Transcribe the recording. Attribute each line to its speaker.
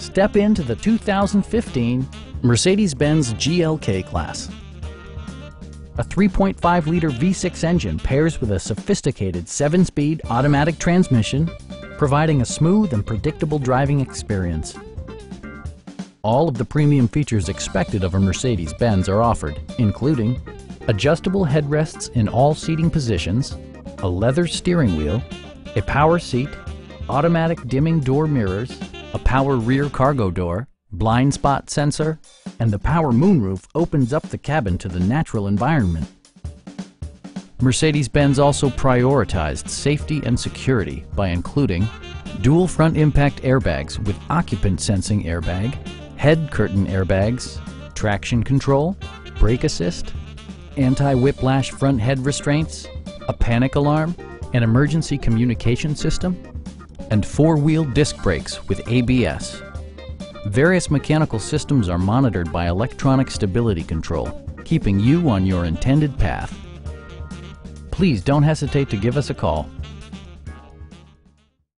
Speaker 1: Step into the 2015 Mercedes-Benz GLK class. A 3.5-liter V6 engine pairs with a sophisticated 7-speed automatic transmission, providing a smooth and predictable driving experience. All of the premium features expected of a Mercedes-Benz are offered, including adjustable headrests in all seating positions, a leather steering wheel, a power seat, automatic dimming door mirrors, a power rear cargo door, blind spot sensor, and the power moonroof opens up the cabin to the natural environment. Mercedes-Benz also prioritized safety and security by including dual front impact airbags with occupant sensing airbag, head curtain airbags, traction control, brake assist, anti-whiplash front head restraints, a panic alarm, an emergency communication system, and four-wheel disc brakes with ABS. Various mechanical systems are monitored by electronic stability control, keeping you on your intended path. Please don't hesitate to give us a call